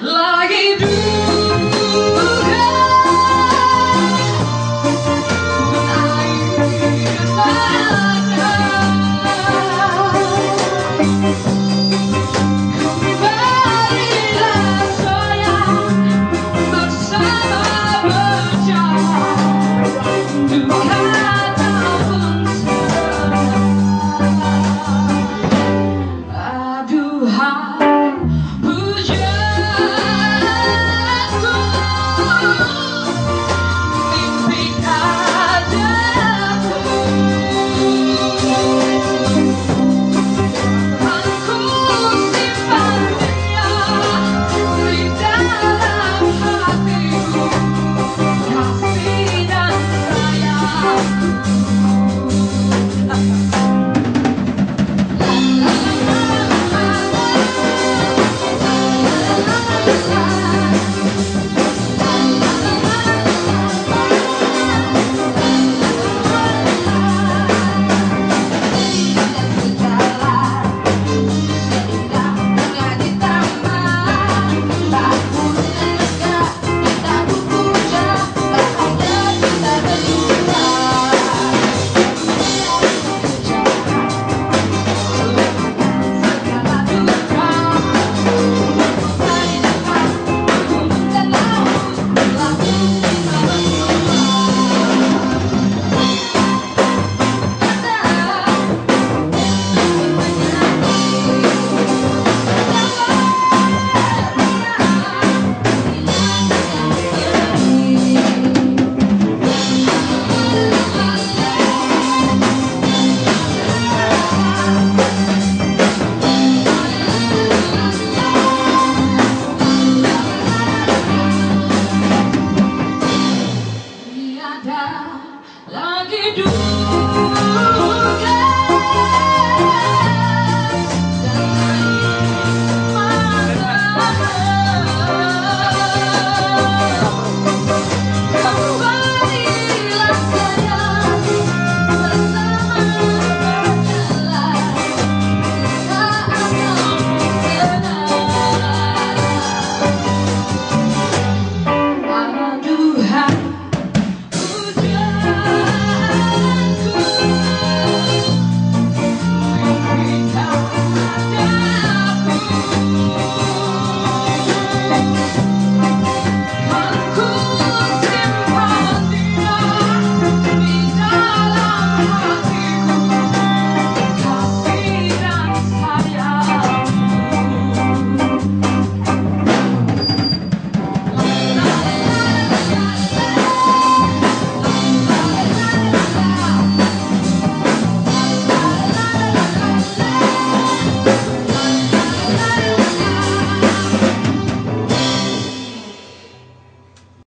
Love.